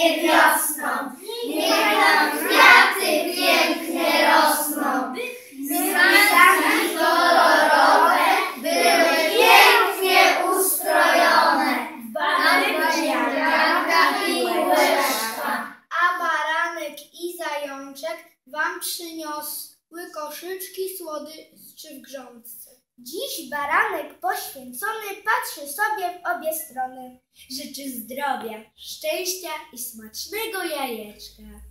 pięknie wiosną, niech nam kwiaty pięknie rosną, by sanki kolorowe były pięknie ustrojone, w ziarnkach i łezkach. A baranek i zajączek wam przyniosły koszyczki słodyczy w. Dziś baranek poświęcony patrzy sobie w obie strony. Życzy zdrowia, szczęścia i smacznego jajeczka.